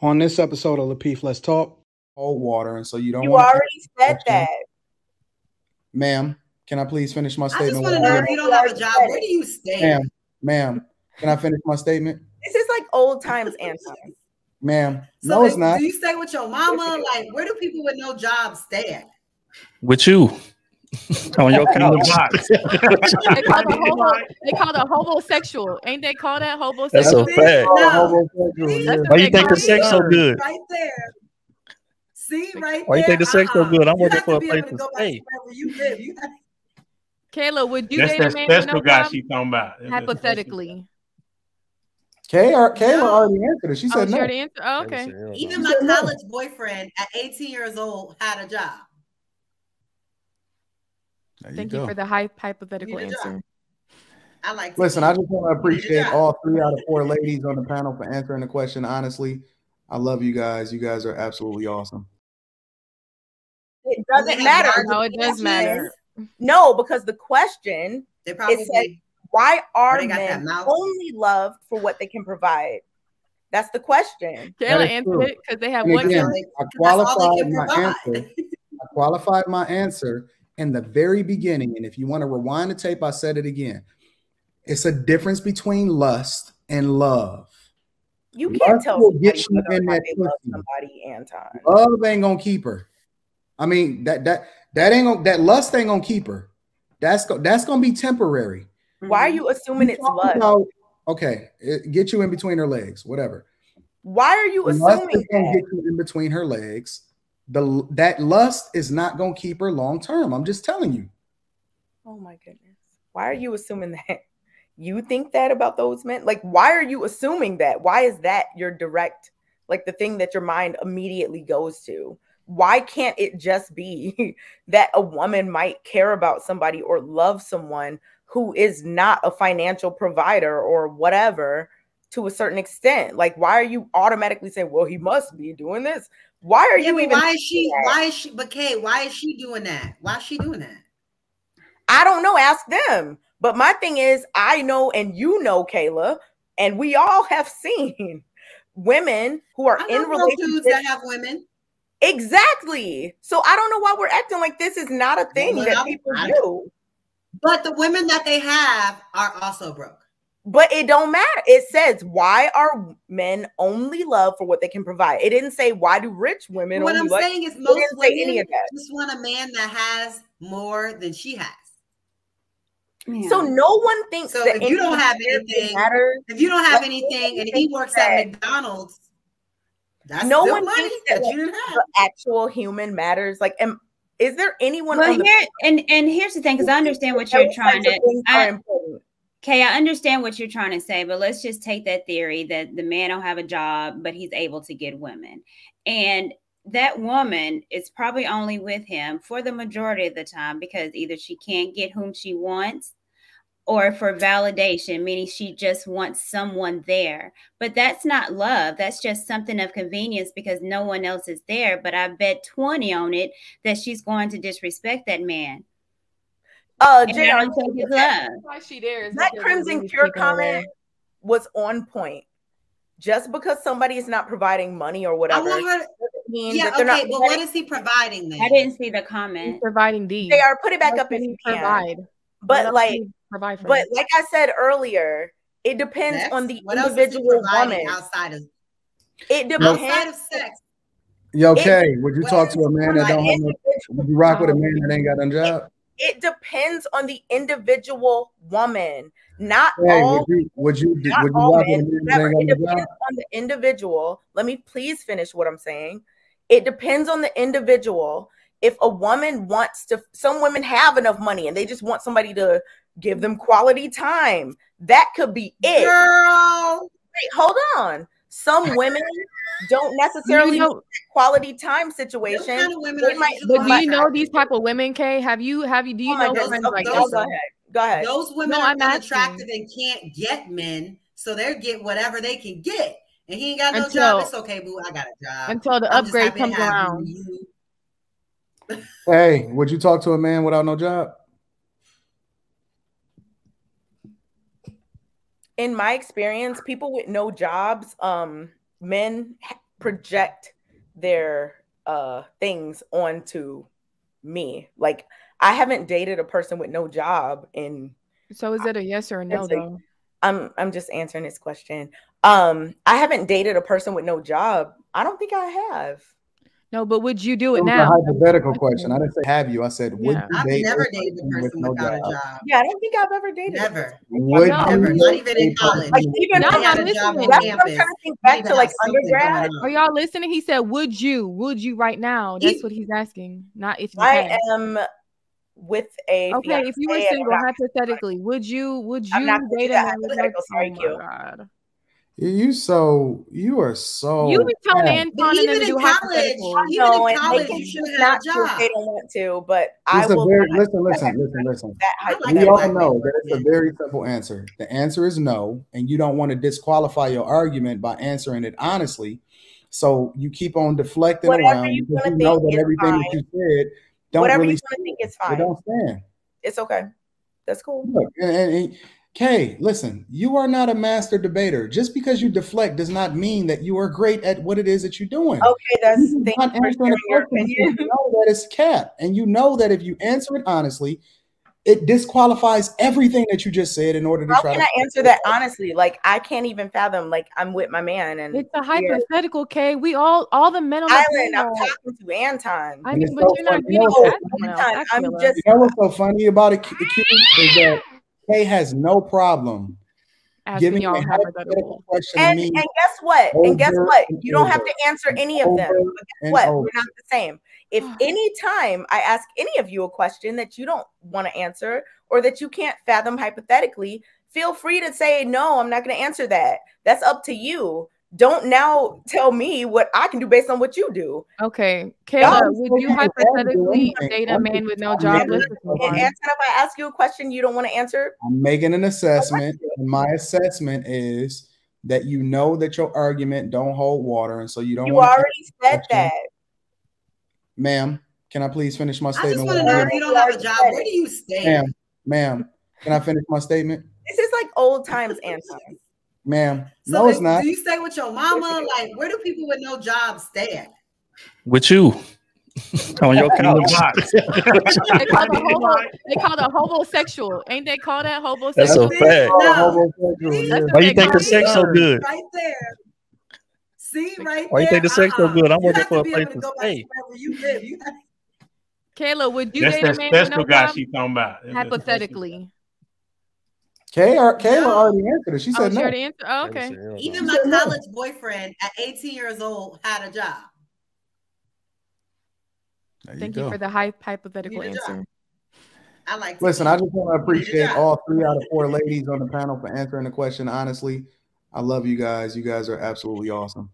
On this episode of Lapeef, let's talk. Cold water, and so you don't. You wanna- already said that. ma'am. Can I please finish my I just statement? want to know you? if you don't have a job, where do you stay? Ma'am, ma'am, can I finish my statement? This is like old times, Anton. Ma'am, So no, it's not. Do you stay with your mama? Like, where do people with no job stay at? With you on your In the couch. box. They call it homo. They call it homosexual. Ain't they call that That's homosexual? a fact. Oh, No. yeah. That's Why you think the sex so good? Right there. See, right there. Why you think the sex so uh-uh. good? I'm You looking for a place able to go back stay. wherever you live. You have- Kayla, would you That's date a man with special no guy job? she talking about. That's that special Hypothetically. Kay, or, Kayla No. already answered it. She Oh, said she no. already answered. Oh, okay. Even my college boyfriend at 18 years old had a job. There Thank go. you for the hy- hypothetical Need a job. answer. I like to Listen. I just want to appreciate all three out of four ladies on the panel for answering the question. Honestly, I love you guys. You guys are absolutely awesome. It doesn't matter. No, it does matter. No, because the question They probably it said, why are they got men only loved for what they can provide? That's the question. That Kayla answered it because they have And one again. I that's all they qualified my answer. I qualified my answer in the very beginning. And if you want to rewind the tape, I said it again. It's a difference between lust and love. You can't Lust tell will somebody get you whether in that they love pussy. somebody, Anton. Love ain't gonna keep her. I mean that that that ain't gonna that lust ain't gonna keep her. That's go, that's gonna be temporary. Why are you mm-hmm. assuming it's Talking lust? about- okay, it, get you in between her legs, whatever. Why are you lust assuming is gonna that? get you in between her legs. The that lust is not gonna keep her long term. I'm just telling you. Oh my goodness. Why are you assuming that? You think that about those men? Like, why are you assuming that? Why is that your direct, like the thing that your mind immediately goes to? Why can't it just be that a woman might care about somebody or love someone who is not a financial provider or whatever to a certain extent? Like, why are you automatically saying, well, he must be doing this? Why are you but even? why is she? that? Why is she? But Kay, why is she doing that? Why is she doing that? I don't know. Ask them. But my thing is, I know, and you know, Kayla, and we all have seen women who are in know those dudes relationships. that have women. Exactly. So I don't know why we're acting like this is not a thing Well, that people do. But the women that they have are also broke. But it don't matter. It says why are men only love for what they can provide. It didn't say why do rich women. what only I'm like- saying is most didn't say any women of that. just want a man that has more than she has. So no one thinks So that if you don't have anything, matters. If you don't have anything and he works think at? McDonald's, that's No one money thinks that that you didn't have. the actual human matters. Like, am, is there anyone Well, on the here and and here's the thing, because I understand what you're trying to. things are I, important. Okay, I understand what you're trying to say, but let's just take that theory that the man don't have a job, but he's able to get women. And that woman is probably only with him for the majority of the time because either she can't get whom she wants or for validation, meaning she just wants someone there. But that's not love. That's just something of convenience because no one else is there. But I bet 20 on it that she's going to disrespect that man. Uh, And JR, I don't think it's love. Why she there is that Crimson these Cure people are- comment was on point. Just because somebody is not providing money or I whatever want her. doesn't mean Yeah, that okay, not. but what is he providing then? I didn't see the He's comment. providing these. They are put it back What up if you he can. provide. But else like, provide but him? like I said earlier, it depends Sex? on the What else is he individual woman. outside of It outside depends. of sex? Yo, It- Kay, would you talk to a man that don't have no? Would you rock with a man that ain't got no job? It depends on the individual woman. Not Hey, all would you would you not would you all rock with a men, man. It ain't got no depends job? on the individual. Let me please finish what I'm saying. It depends on the individual. If a woman wants to, some women have enough money and they just want somebody to give them quality time. That could be it. Girl, Wait, hold on. Some women don't necessarily You know- quality time those situation. kind of women might- But do you know these type of women, Kay? Have you have you do you Oh know goodness. friends those- like those- go ahead. Go ahead. Those women No, are I'm asking. unattractive and can't get men, so they get whatever they can get. And he ain't got no Until- job. It's okay, boo. I got a job. Until the I'm upgrade comes around. Hey, would you talk to a man without no job? In my experience, people with no jobs, um, men project their uh things onto me. Like I haven't dated a person with no job in So is it a yes or a no though? I'm I'm just answering this question. Um I haven't dated a person with no job. I don't think I have. No, but would you do It it was now? a hypothetical question. I didn't say have you. I said would Yeah. you I've date never a dated a with person no without a job? job. Yeah, I don't think I've ever dated. Never. Would No. Never. Not even in college. Like person- even No, I'm Had a job listening. on that's what I'm trying to think back Even to like undergrad. Are y'all listening? He said, "Would you? Would you right now?" That's He- what he's asking. Not if you I had. am with a Okay, if you were single, hypothetically, would you? Would you not gonna do date a that man with no? hypothetical, sorry, Oh my god! You so you are so You be telling Yeah. Anton But even in do college, hypotheticals. even No, in and they college, can you should have not a to job. they don't want to, but I It's a will very listen, listen, listen, listen. like we all know that it's a very simple answer. The answer is no, and you don't want to disqualify your argument by answering it honestly. So you keep on deflecting Whatever around you because you know that that is everything that you said don't Whatever really you want think is it fine. don't stand. It's okay. That's cool. Look, and, and, and Kay, listen, you are not a master debater. Just because you deflect does not mean that you are great at what it is that you're doing. Okay, that's You not you for answering the your question opinion. You know that it's cap, and you know that if you answer it honestly, it disqualifies everything that you just said in order to How try can to I answer that honestly? Like I can't even fathom. Like I'm with my man and It's a we are hypothetical, Kay. We all, all the men on the island. I'm talking to Anton. I mean, but so you're not funny. getting You know past what- someone else. Anton, I I'm just You know what's so funny about it, Q, Q, is that Kay has no problem asking giving y'all a hypothetical. hypothetical question And to and guess what? And guess what? You don't have to answer any of them. But guess what? over. We're not the same. If any time I ask any of you a question that you don't want to answer or that you can't fathom hypothetically, feel free to say no. I'm not going to answer that. That's up to you. Don't now tell me what I can do based on what you do. Okay, Y'all Kayla, just would you you have to do hypothetically anything. date a I'm man with no job? you. Let's just move And. Anton, if I ask you a question you don't want to answer, I'm making an assessment, oh, and my assessment is that you know that your argument don't hold water, and so you don't you want to. already said that. Ma'am, can I please finish my statement? I just statement? want to know if you don't have a job, where do you stay? Ma'am, ma'am, can I finish my statement? This is like old times, Anton. Ma'am, So no, it's if- not. Do you stay with your mama? Like, where do people with no job stay at? With you on your In the couch. box. They call the homo, they call the homosexual. Ain't they call that That's homosexual? a fact. No. homosexual, See? yeah. That's Why you think the sex so good? Right there. See, right Why you think the sex so Uh-uh. good? I'm You looking for to a place able to go stay. You live. You have- Kayla, would you That's date that a man with special no guy job? she talking about. That's that special Hypothetically. Kay, or- Kayla No. already answered it. She Oh, said she no. already answered. Oh, okay. Even my said no. college boyfriend at 18 years old had a job. There Thank go. you for the hy- hypothetical Need a job. answer. I like to Listen. I just want to appreciate all three out of four ladies on the panel for answering the question honestly. I love you guys. You guys are absolutely awesome.